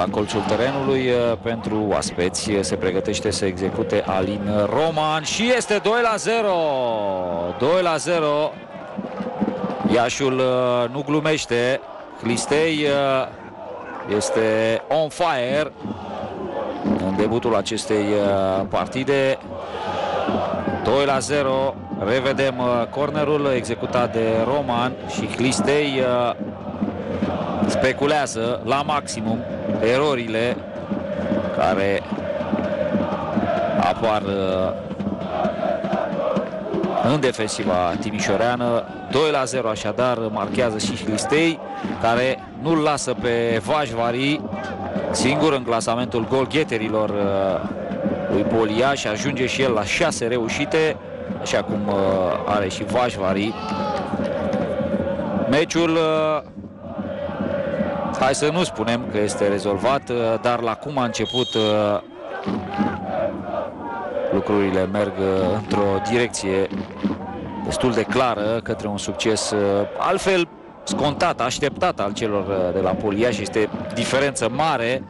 la colțul terenului pentru oaspeți. Se pregătește să execute Alin Roman și este 2 la 0. 2 la 0. Iașul nu glumește. Clistei este on fire în debutul acestei partide. 2 la 0. Revedem cornerul executat de Roman și Clistei speculează la maximum erorile care apar uh, în defensiva timișoreană. 2 la 0 așadar marchează și Hlistei care nu-l lasă pe Vajvari singur în clasamentul golgheterilor uh, lui Polia și ajunge și el la 6 reușite așa cum uh, are și Vajvari. Meciul Hai să nu spunem că este rezolvat, uh, dar la cum a început uh, lucrurile merg uh, într-o direcție destul de clară către un succes altfel scontat, așteptat al celor de la Polia și este diferență mare